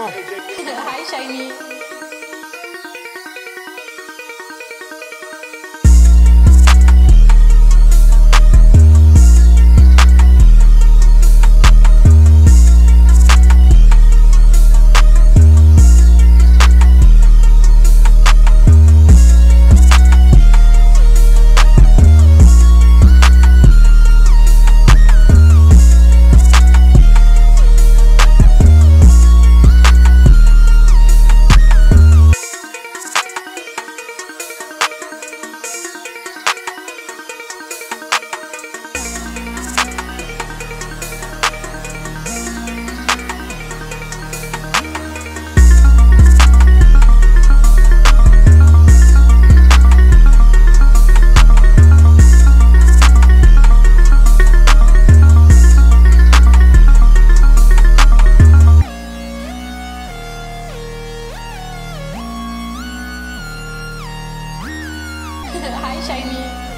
么？还想你。还想你